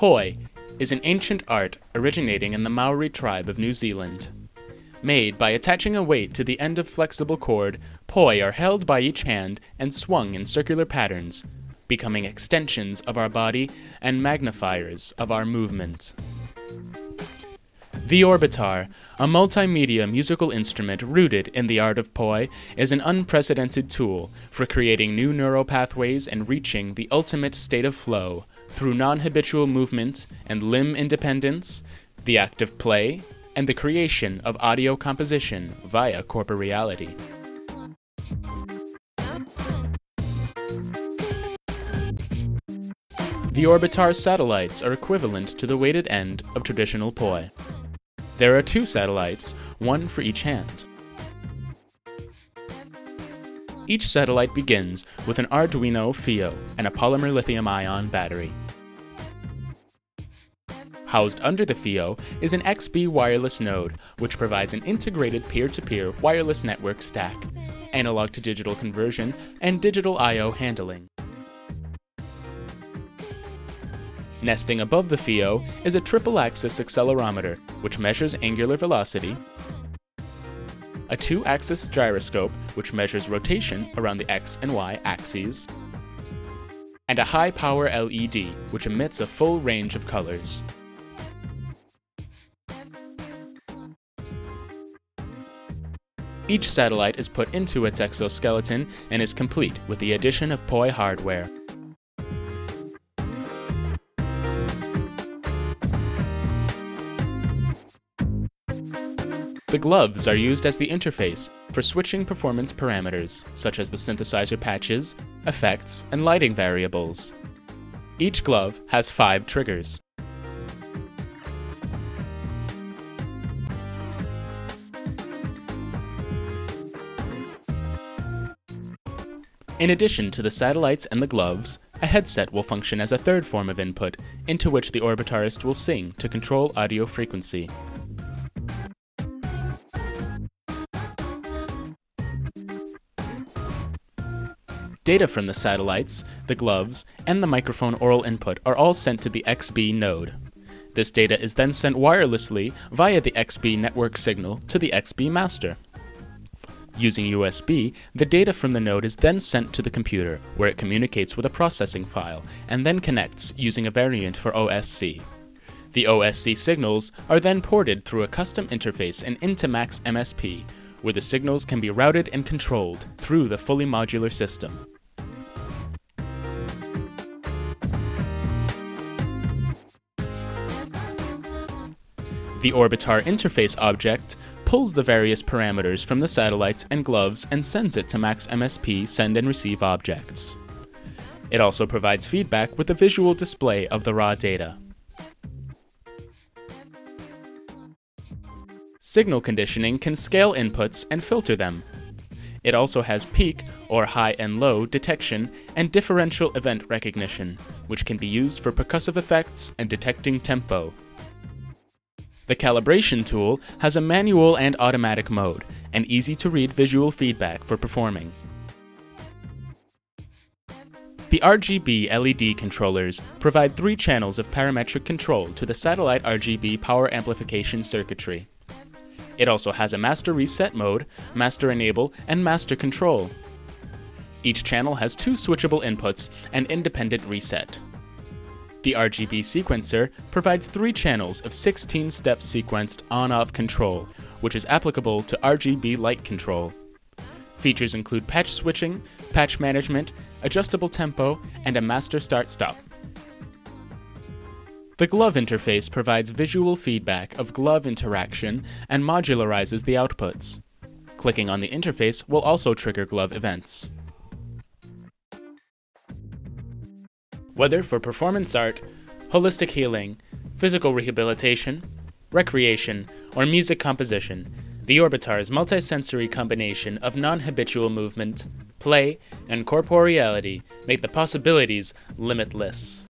Poi is an ancient art originating in the Maori tribe of New Zealand. Made by attaching a weight to the end of flexible cord, poi are held by each hand and swung in circular patterns, becoming extensions of our body and magnifiers of our movement. The Orbitar, a multimedia musical instrument rooted in the art of poi, is an unprecedented tool for creating new neural pathways and reaching the ultimate state of flow through non habitual movement and limb independence, the act of play, and the creation of audio composition via corporeality. The Orbitar satellites are equivalent to the weighted end of traditional poi. There are two satellites, one for each hand. Each satellite begins with an Arduino FIO and a polymer lithium-ion battery. Housed under the FIO is an XBee wireless node, which provides an integrated peer-to-peer wireless network stack, analog to digital conversion, and digital I.O. handling. Nesting above the FIO is a triple-axis accelerometer, which measures angular velocity, a two-axis gyroscope, which measures rotation around the x and y axes, and a high-power LED, which emits a full range of colors. Each satellite is put into its exoskeleton and is complete with the addition of POI hardware. The gloves are used as the interface for switching performance parameters, such as the synthesizer patches, effects, and lighting variables. Each glove has five triggers. In addition to the satellites and the gloves, a headset will function as a third form of input, into which the orbitarist will sing to control audio frequency. Data from the satellites, the gloves, and the microphone oral input are all sent to the XBee node. This data is then sent wirelessly via the XBee network signal to the XBee master. Using USB, the data from the node is then sent to the computer, where it communicates with a processing file, and then connects using a variant for OSC. The OSC signals are then ported through a custom interface and into Max MSP, where the signals can be routed and controlled through the fully modular system. The Orbitar interface object pulls the various parameters from the satellites and gloves and sends it to Max MSP send and receive objects. It also provides feedback with a visual display of the raw data. Signal conditioning can scale inputs and filter them. It also has peak, or high and low, detection and differential event recognition, which can be used for percussive effects and detecting tempo. The calibration tool has a manual and automatic mode, and easy-to-read visual feedback for performing. The RGB LED controllers provide three channels of parametric control to the satellite RGB power amplification circuitry. It also has a master reset mode, master enable, and master control. Each channel has two switchable inputs and independent reset. The RGB sequencer provides three channels of 16-step sequenced on-off control, which is applicable to RGB light control. Features include patch switching, patch management, adjustable tempo, and a master start-stop. The glove interface provides visual feedback of glove interaction and modularizes the outputs. Clicking on the interface will also trigger glove events. Whether for performance art, holistic healing, physical rehabilitation, recreation, or music composition, the Orbitar's multisensory combination of non-habitual movement, play, and corporeality make the possibilities limitless.